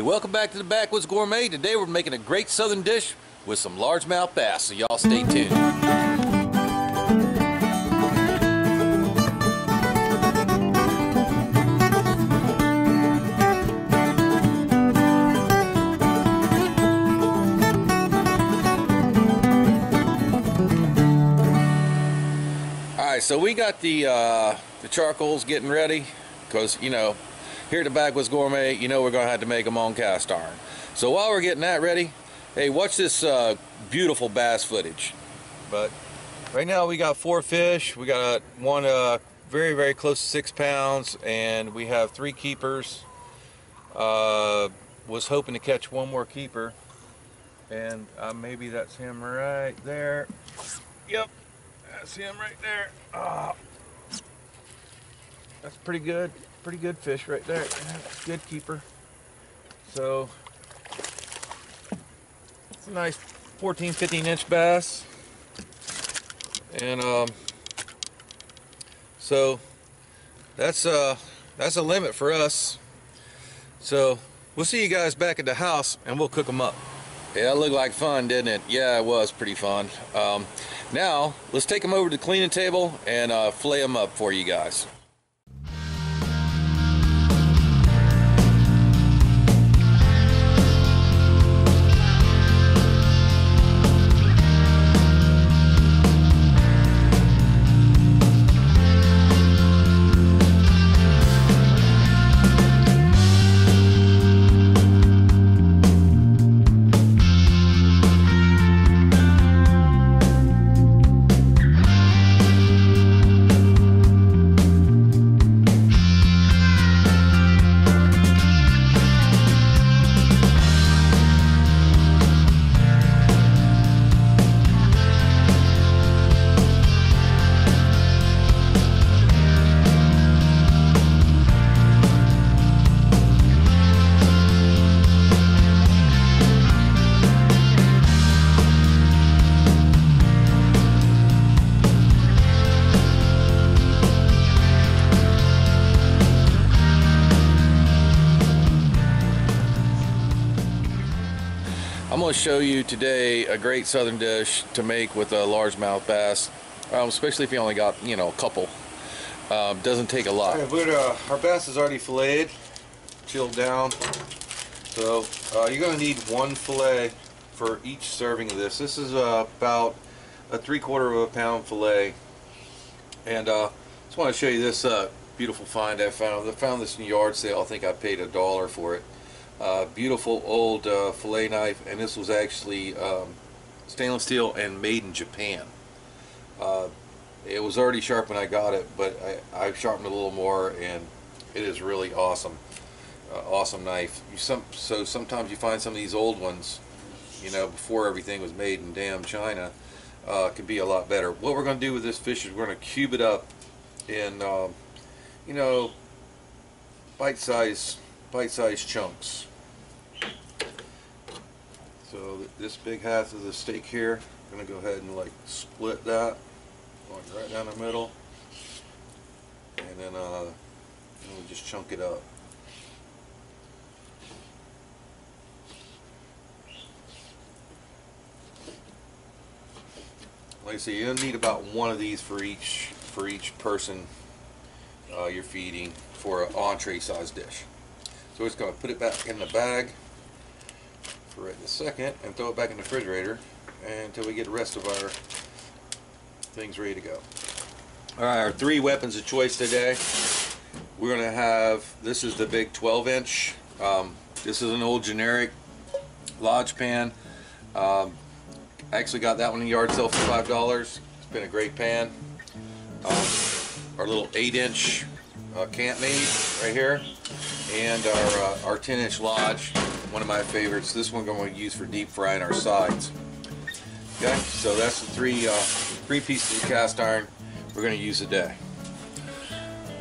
Hey, welcome back to the Backwoods Gourmet. Today we're making a great southern dish with some largemouth bass, so y'all stay tuned. Alright, so we got the uh, the charcoals getting ready because, you know, here at the Backwoods Gourmet, you know we're going to have to make them on cast iron. So while we're getting that ready, hey, watch this uh, beautiful bass footage. But right now we got four fish. We got one uh, very, very close to six pounds, and we have three keepers. Uh, was hoping to catch one more keeper, and uh, maybe that's him right there. Yep, that's him right there. Oh, that's pretty good pretty good fish right there. Good keeper. So it's a nice 14, 15 inch bass. And um, so that's uh that's a limit for us. So we'll see you guys back at the house and we'll cook them up. Yeah, it looked like fun, didn't it? Yeah, it was pretty fun. Um, now, let's take them over to the cleaning table and uh, fillet them up for you guys. To show you today a great southern dish to make with a largemouth bass, um, especially if you only got, you know, a couple. Um, doesn't take a lot. Right, uh, our bass is already filleted, chilled down. So uh, you're going to need one fillet for each serving of this. This is uh, about a three quarter of a pound fillet. And uh, just want to show you this uh, beautiful find I found. I found this in yard sale. I think I paid a dollar for it. Uh, beautiful old uh, fillet knife and this was actually um, stainless steel and made in Japan. Uh, it was already sharp when I got it but I, sharpened it a little more and it is really awesome uh, awesome knife. Some so sometimes you find some of these old ones you know before everything was made in damn China uh, can be a lot better. What we're going to do with this fish is we're going to cube it up in um, you know bite-sized bite-sized chunks so this big half of the steak here, I'm going to go ahead and like split that, right down the middle, and then uh, we'll just chunk it up. Like I say, you'll need about one of these for each for each person uh, you're feeding for an entree size dish. So we're just going to put it back in the bag for right this second and throw it back in the refrigerator until we get the rest of our things ready to go. Alright, our three weapons of choice today. We're going to have, this is the big 12 inch. Um, this is an old generic Lodge pan. Um, I actually got that one in yard sale for $5. It's been a great pan. Um, our little 8 inch uh, camp made right here and our, uh, our 10 inch Lodge one of my favorites. This one I'm going to use for deep frying our sides. Okay, so that's the three uh, three pieces of cast iron we're going to use today.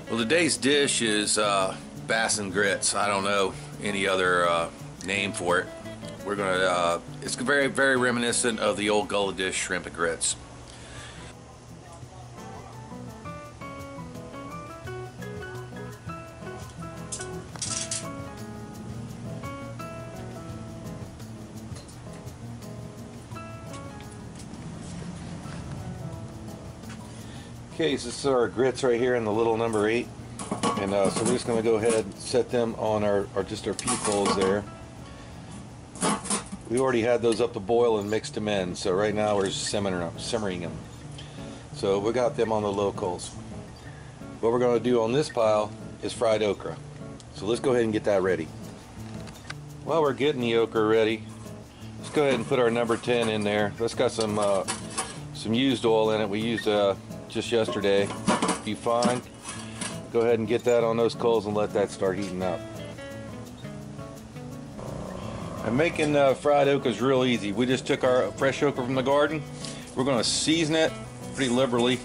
Well, today's dish is uh, bass and grits. I don't know any other uh, name for it. We're going to. Uh, it's very very reminiscent of the old Gullah dish shrimp and grits. So this is our grits right here in the little number eight. And uh, so we're just gonna go ahead and set them on our, our just our peat coals there. We already had those up to boil and mixed them in, so right now we're simmering, simmering them. So we got them on the low coals. What we're gonna do on this pile is fried okra. So let's go ahead and get that ready. While we're getting the okra ready, let's go ahead and put our number 10 in there. That's got some uh, some used oil in it. We used uh, just yesterday. Be fine. Go ahead and get that on those coals and let that start heating up. And making uh, fried okra is real easy. We just took our fresh okra from the garden. We're going to season it pretty liberally.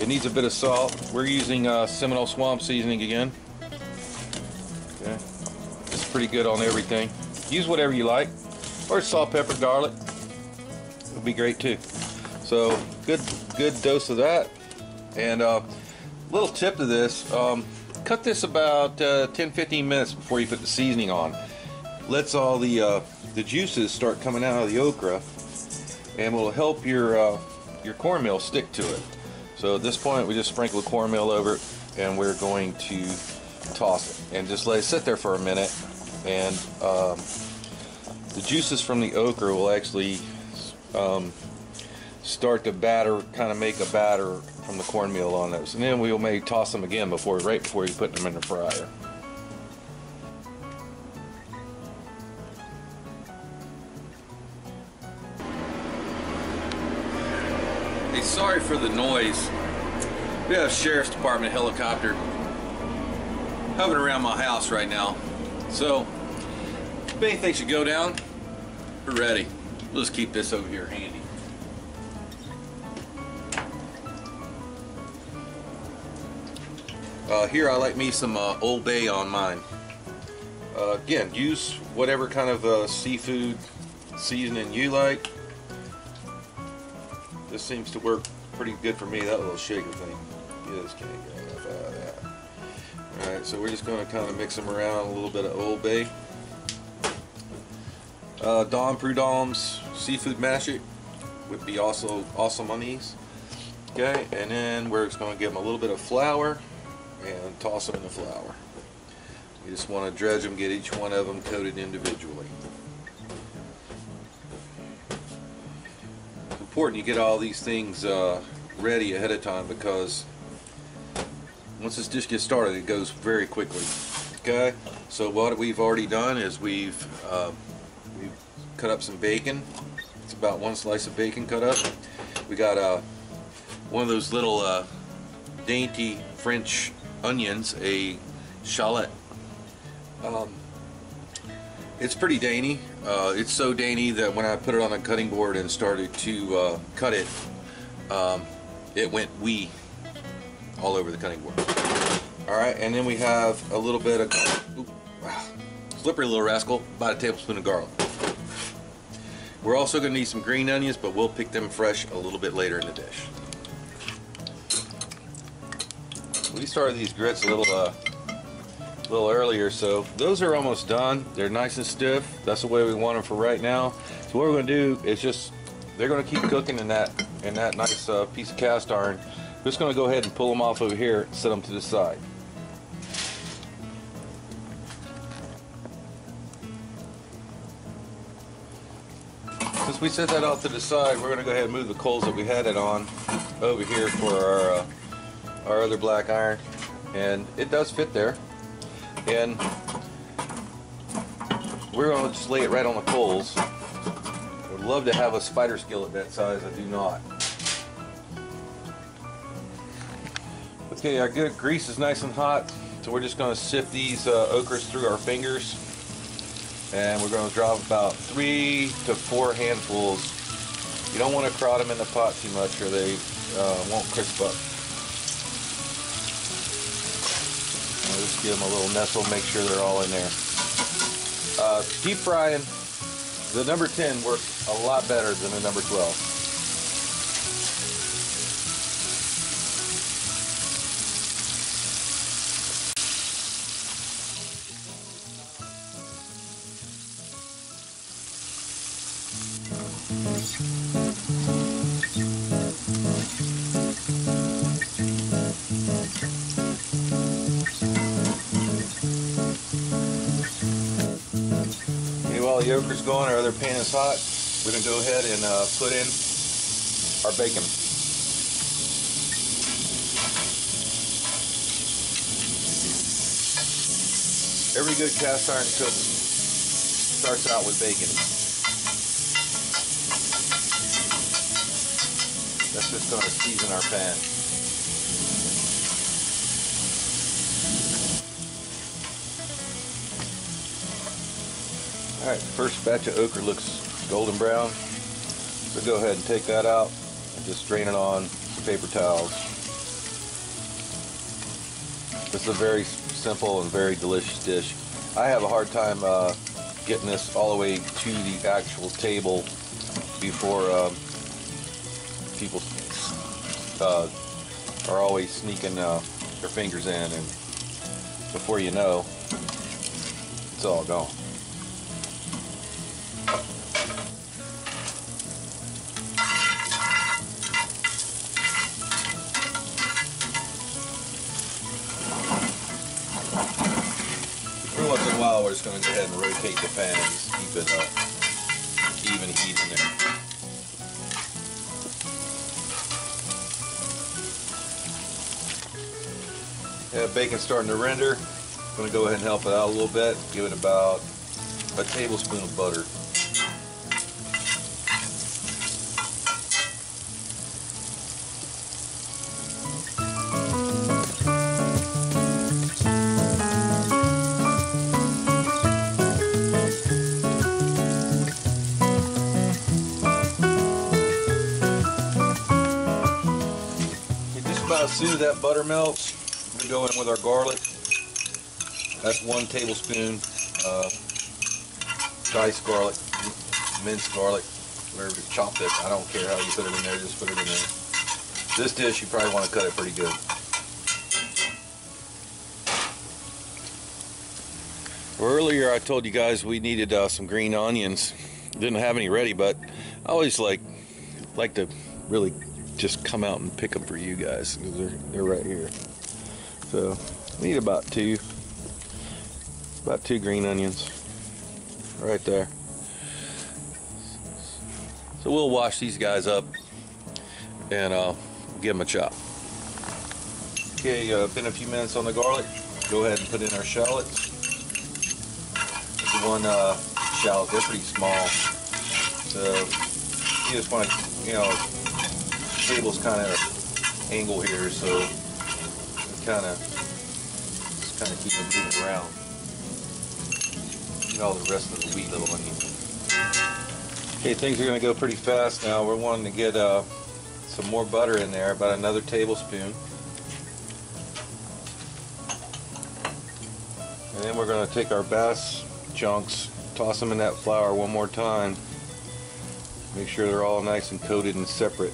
It needs a bit of salt. We're using uh, Seminole Swamp seasoning again. Okay. It's pretty good on everything. Use whatever you like. Or salt, pepper, garlic. It would be great too. So good, good dose of that. And uh, little tip to this, um, cut this about uh, 10-15 minutes before you put the seasoning on. Lets all the uh, the juices start coming out of the okra, and will help your uh, your cornmeal stick to it. So at this point, we just sprinkle the cornmeal over it, and we're going to toss it and just let it sit there for a minute. And um, the juices from the okra will actually um, start to batter, kind of make a batter from the cornmeal on those. And then we'll maybe toss them again before, right before you put them in the fryer. Hey, sorry for the noise. We have a sheriff's department helicopter hovering around my house right now. So, if anything should go down, we're ready. We'll just keep this over here handy. Uh, here I like me some uh, Old Bay on mine. Uh, again, use whatever kind of uh, seafood seasoning you like. This seems to work pretty good for me, that little shaker thing. Just can't get enough out of that. Alright, so we're just going to kind of mix them around a little bit of Old Bay. Uh, Dom Prudhomme's seafood magic would be also awesome on these. Okay, and then we're just going to give them a little bit of flour and toss them in the flour. You just want to dredge them, get each one of them coated individually. It's important you get all these things uh, ready ahead of time because once this dish gets started it goes very quickly. Okay, so what we've already done is we've uh, we've cut up some bacon. It's about one slice of bacon cut up. We got uh, one of those little uh, dainty French onions, a shallot. Um, it's pretty dainty. Uh, it's so dainty that when I put it on a cutting board and started to uh, cut it, um, it went wee all over the cutting board. All right, and then we have a little bit of oop, slippery little rascal, about a tablespoon of garlic. We're also going to need some green onions, but we'll pick them fresh a little bit later in the dish. We started these grits a little, uh, little earlier, so those are almost done. They're nice and stiff. That's the way we want them for right now. So what we're going to do is just, they're going to keep cooking in that in that nice uh, piece of cast iron. I'm just going to go ahead and pull them off over here and set them to the side. Since we set that off to the side, we're going to go ahead and move the coals that we had it on over here for our uh, our other black iron and it does fit there. And we're going to just lay it right on the coals. I would love to have a spider skillet that size I do not. Okay our good grease is nice and hot so we're just going to sift these uh, okras through our fingers. And we're going to drop about three to four handfuls. You don't want to crowd them in the pot too much or they uh, won't crisp up give them a little nestle, make sure they're all in there. Uh, deep frying, the number 10 works a lot better than the number 12. The yolker's going, our other pan is hot. We're gonna go ahead and uh, put in our bacon. Every good cast iron cook starts out with bacon. That's just gonna season our pan. Alright, first batch of okra looks golden brown. So go ahead and take that out and just drain it on some paper towels. This is a very simple and very delicious dish. I have a hard time uh, getting this all the way to the actual table before um, people uh, are always sneaking uh, their fingers in and before you know it's all gone. Every once in a while, we're just going to go ahead and rotate the pan and just keep it uh, even heat in there. Yeah, bacon's starting to render. I'm going to go ahead and help it out a little bit. Give it about a tablespoon of butter. As soon as that butter melts, we go in with our garlic. That's one tablespoon diced garlic, minced garlic, whatever, chopped it. I don't care how you put it in there, just put it in there. This dish, you probably want to cut it pretty good. Earlier, I told you guys we needed uh, some green onions. Didn't have any ready, but I always like like to really just come out and pick them for you guys because they're they're right here. So we need about two, about two green onions, right there. So we'll wash these guys up and uh, give them a chop. Okay, uh, been a few minutes on the garlic. Go ahead and put in our shallots. The one uh, shallot, they're pretty small. So you just want to, you know, table's kind of angle here, so kind of just kind of keep it moving around. Get all the rest of the wheat little onion. Okay, things are going to go pretty fast now. We're wanting to get uh, some more butter in there, about another tablespoon. And then we're going to take our bass chunks, toss them in that flour one more time. Make sure they're all nice and coated and separate.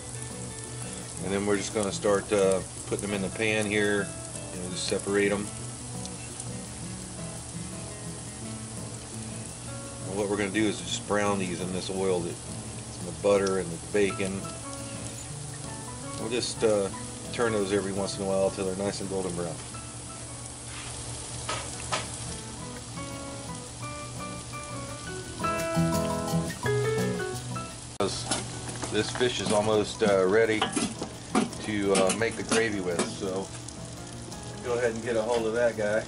And then we're just going to start uh, putting them in the pan here, and just separate them. And what we're going to do is just brown these in this oil, that's in the butter and the bacon. We'll just uh, turn those every once in a while until they're nice and golden brown. This fish is almost uh, ready to uh, make the gravy with, so go ahead and get a hold of that guy.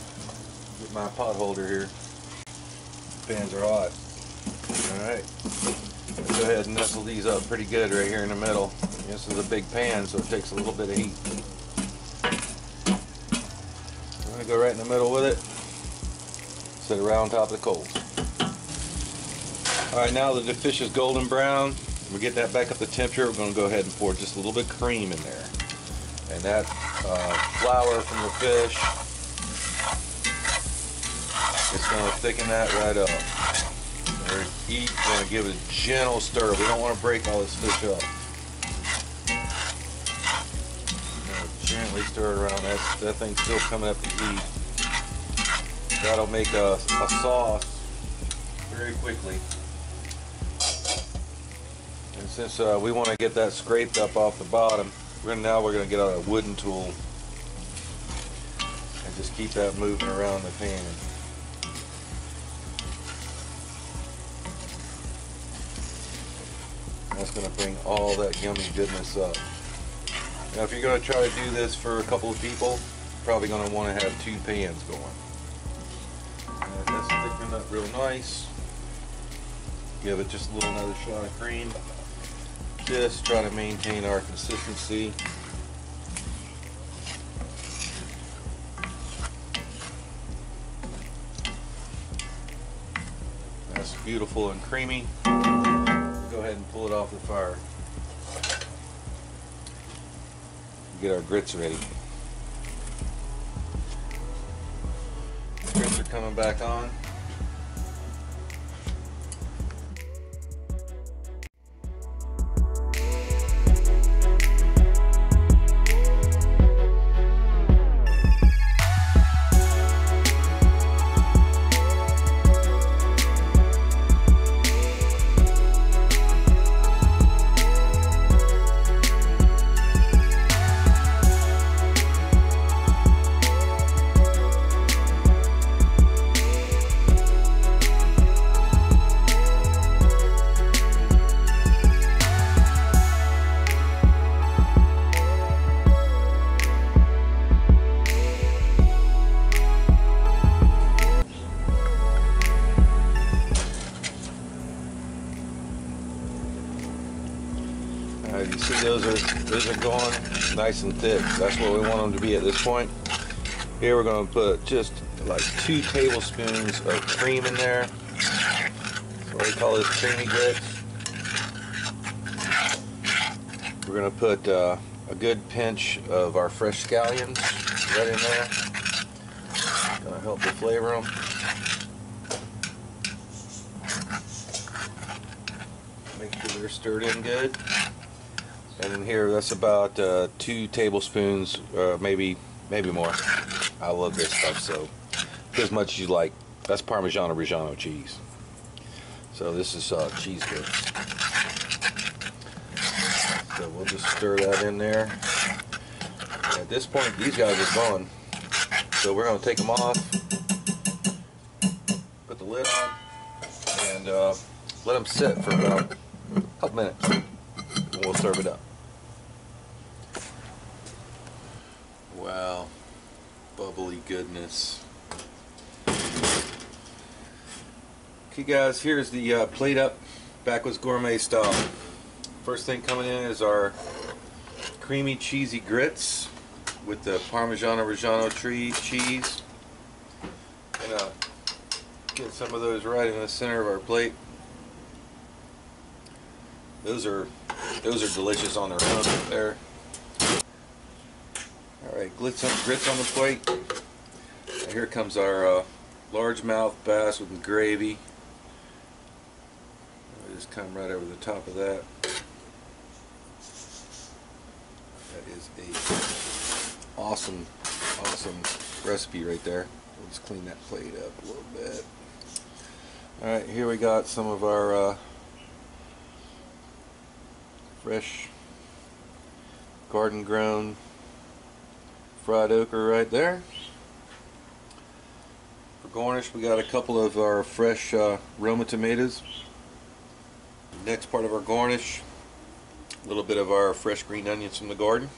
Get my pot holder here. Pans are hot. Alright. Go ahead and nestle these up pretty good right here in the middle. This is a big pan, so it takes a little bit of heat. I'm going to go right in the middle with it. Set it right on top of the coals. Alright, now that the fish is golden brown, we get that back up to temperature, we're going to go ahead and pour just a little bit of cream in there. And that uh, flour from the fish, it's going to thicken that right up. We're going to give it a gentle stir. We don't want to break all this fish up. Gently stir it around. That, that thing's still coming up to heat. That'll make a, a sauce very quickly. Since uh, we want to get that scraped up off the bottom, we're gonna, now we're going to get out a wooden tool and just keep that moving around the pan. That's going to bring all that yummy goodness up. Now if you're going to try to do this for a couple of people, probably going to want to have two pans going. And that's thickening up real nice. Give it just a little another shot of cream. Just try to maintain our consistency. That's beautiful and creamy. Go ahead and pull it off the fire. Get our grits ready. Grits are coming back on. Nice and thick. That's what we want them to be at this point. Here we're going to put just like two tablespoons of cream in there. What we call this creamy grits. We're going to put uh, a good pinch of our fresh scallions right in there. Gonna help to flavor them. Make sure they're stirred in good. And here, that's about uh, two tablespoons, uh, maybe maybe more. I love this stuff, so as much as you like. That's Parmigiano Reggiano cheese. So this is uh, cheese grits. So we'll just stir that in there. At this point, these guys are gone. So we're going to take them off, put the lid on, and uh, let them sit for about a couple minutes. And we'll serve it up. Wow, bubbly goodness. Okay guys, here's the uh, plate up Backwoods Gourmet style. First thing coming in is our creamy cheesy grits with the Parmigiano Reggiano tree cheese. Gonna get some of those right in the center of our plate. Those are those are delicious on their own there. Grits on, grits on the plate. Here comes our uh, largemouth bass with gravy. Just come right over the top of that. That is a awesome, awesome recipe right there. We'll just clean that plate up a little bit. Alright, here we got some of our uh, fresh garden grown fried okra right there. For garnish we got a couple of our fresh uh, Roma tomatoes. Next part of our garnish, a little bit of our fresh green onions from the garden.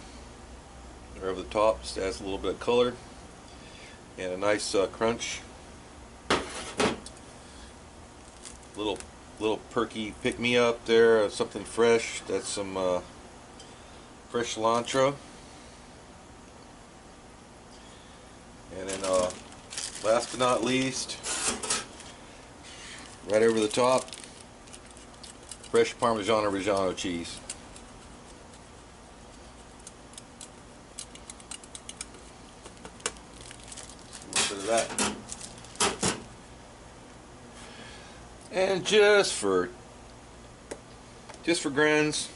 They're over the top, just adds a little bit of color and a nice uh, crunch. Little little perky pick me up there, something fresh. That's some uh, fresh cilantro. And then uh, last but not least, right over the top, fresh Parmigiano Reggiano cheese. That. And just for just for grins,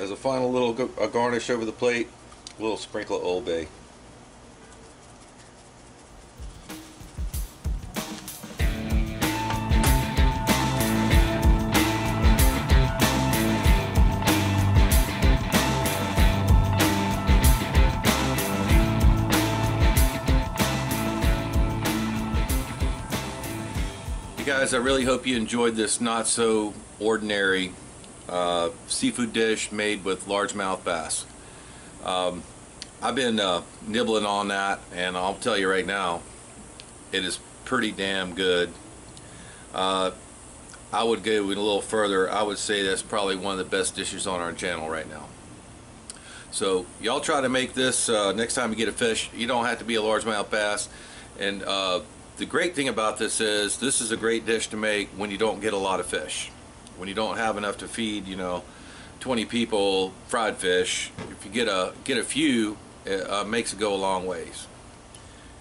as a final little garnish over the plate, a little sprinkle of Old Bay. Guys, I really hope you enjoyed this not so ordinary uh, seafood dish made with largemouth bass. Um, I've been uh, nibbling on that, and I'll tell you right now, it is pretty damn good. Uh, I would go a little further. I would say that's probably one of the best dishes on our channel right now. So y'all try to make this uh, next time you get a fish. You don't have to be a largemouth bass. And uh, the great thing about this is this is a great dish to make when you don't get a lot of fish. When you don't have enough to feed, you know, 20 people fried fish. If you get a get a few, it uh, makes it go a long ways.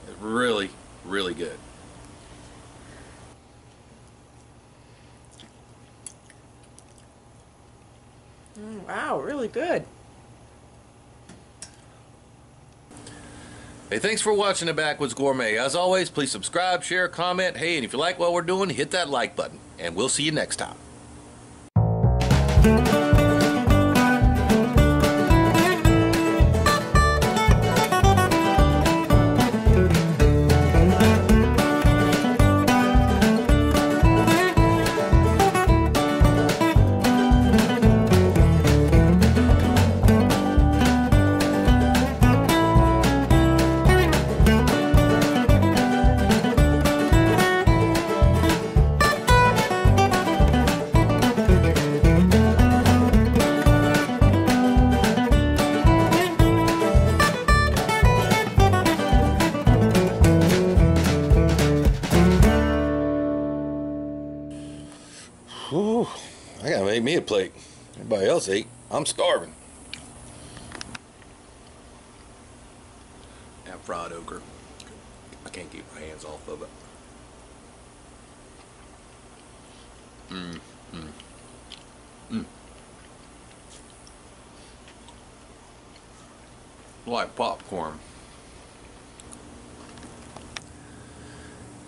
It's Really, really good. Mm, wow, really good. Hey, thanks for watching the Backwoods Gourmet. As always, please subscribe, share, comment. Hey, and if you like what we're doing, hit that like button. And we'll see you next time. I gotta make me a plate. Everybody else ate. I'm starving. That fried okra. I can't keep my hands off of it. Mmm. Mmm. Mmm. Like popcorn.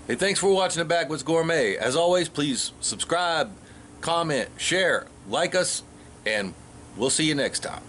Hey, thanks for watching the Backwoods Gourmet. As always, please subscribe, comment, share, like us, and we'll see you next time.